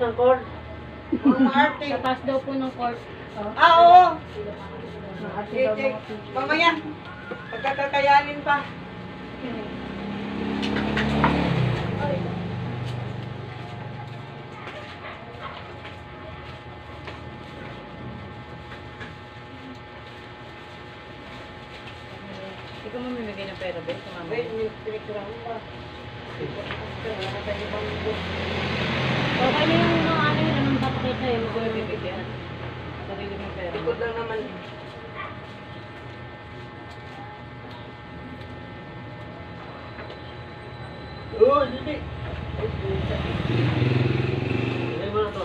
ng. Mga maarte. Sa taas daw po ng court. Ah, oo. Maarte daw mga tito. Mamaya. Pagkakakayanin pa. Hindi ko mamimigay ng pera, be. Sa mama. Wait, may pinicturan mo pa. Sa ibang. Okay na yung mga ano yun, anong papakita yun. Hindi ko mamimigay. Sarili mong pera. Likod lang naman. Oo, hindi. Hindi mo na to.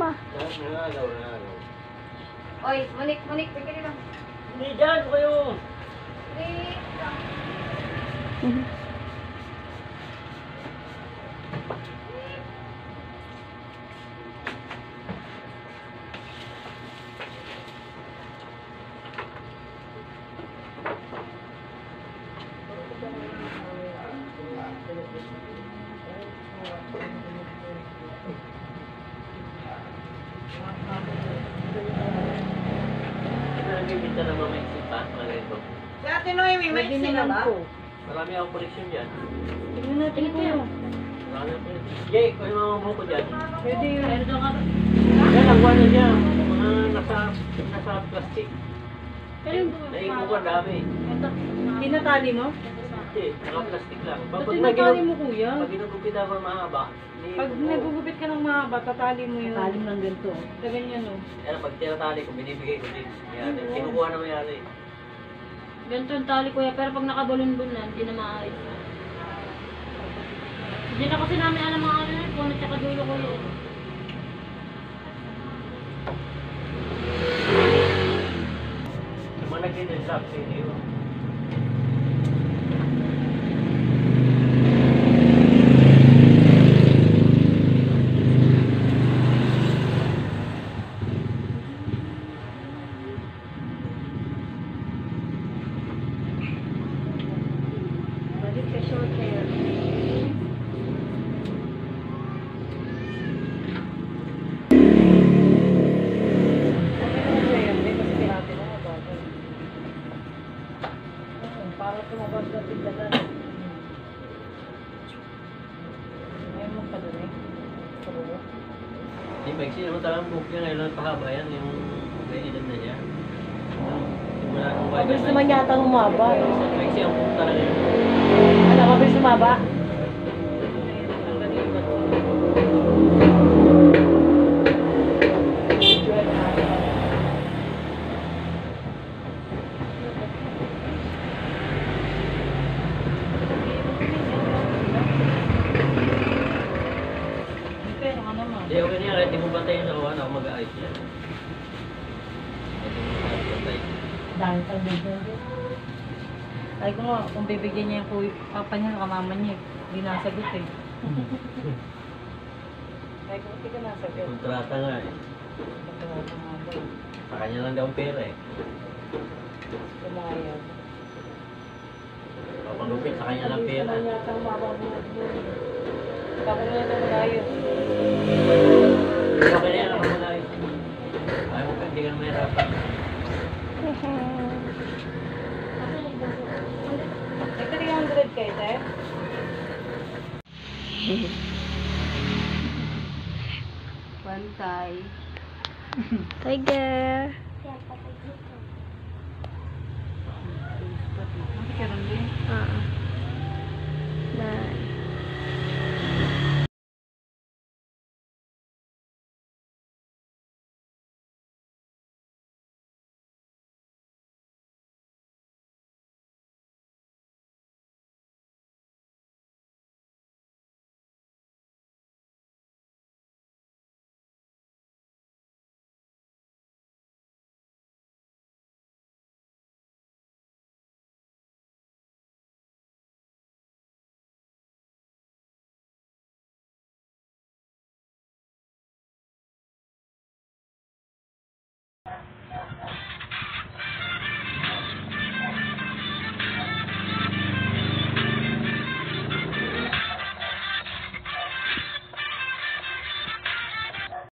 Ma. Nangalaw, nangalaw. Oy, Monik, Monik, bigyan lang. Hindi dyan kayo. Wait lang. Nagbibinta ng mga maisip pa, mga ganito. Si Ate Noemi, may Pwede naman ba? po. Marami akong koleksyon dyan. Tingnan natin po. Marami akong koleksyon. Jay, kung yung mga buko dyan. Pwede yun. Pero doon ka Yan, ang wala niya. Mga nasa, nasa plastic. Pero yung Naigo ko, dami. Tinatali mo? Hindi, naka-plastic lang. Ba't Pag tinatali naginu- mo, kuya? Pag ginugupit ako ng mahaba, Pag oo. nagugupit ka ng mahaba, tatali mo yun. Talim lang ganito. Sa ganyan, oh. Yan, pag tinatali ko, binibigay ko din. Yan, kinukuha na mayari. Ganito yung tali kuya, pero pag nakabalon-balon na, hindi na maayos. Hindi na kasi namin alam mga ano yun, kung tsaka dulo ko yun. Yung mga nagtitinsak, sige yun. Para tumabas na tigdagan. Ayaw mo pa dun eh. Puro. Di ba, kasi naman talagang book niya, ngayon lang pahaba yan, yung edad na niya. Mabilis naman yata humaba. Kasi ang book talaga yun. Ano, mabilis humaba? Ako mag-aayos. Kahit di mo bantay. Dahil sa bigyan din. Ay ko nga, kung bibigyan niya yung kuy, papa niya, kamama niya, hindi nasagot eh. Ay ko, hindi ka nasagot. Kontrata nga eh. Ito nga ito nga daw. Sa kanya lang daw ang pera eh. Lumayag. Papagupit sa kanya lang pera. Hindi naman yata mababuhat mo. Tapos na ito malayo. Okay na yan, ako mag-aayos. Ayaw mo, hindi ka na mahirapan. Ito 300 kayo, te? Bantay. Tiger!